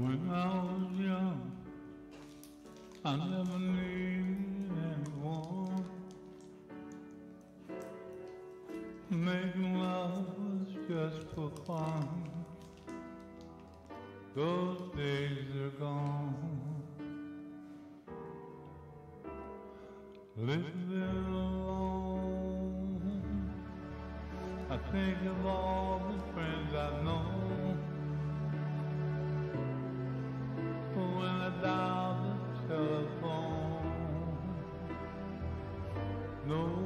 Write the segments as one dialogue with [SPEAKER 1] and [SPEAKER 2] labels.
[SPEAKER 1] When I was young, I never needed anyone. Making love was just for fun. Those days are gone. Living alone, I think of all the friends I've known. Dial the telephone, nobody's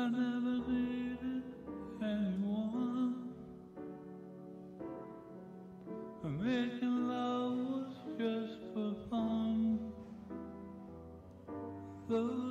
[SPEAKER 1] I never needed anyone. Making love was just for fun. Those